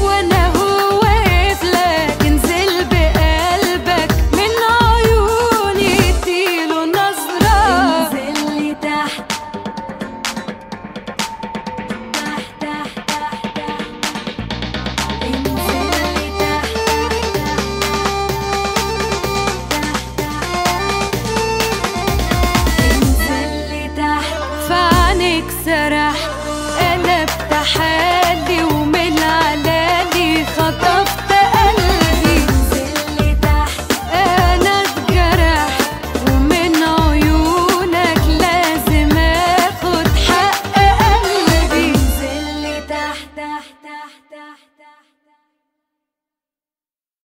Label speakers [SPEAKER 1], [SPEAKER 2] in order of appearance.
[SPEAKER 1] when